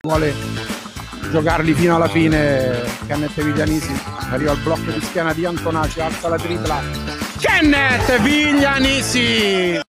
vuole giocarli fino alla fine Kenneth Viglianisi. Arriva al blocco di schiena di Antonacci alza la tripla. Kenneth Viglianisi!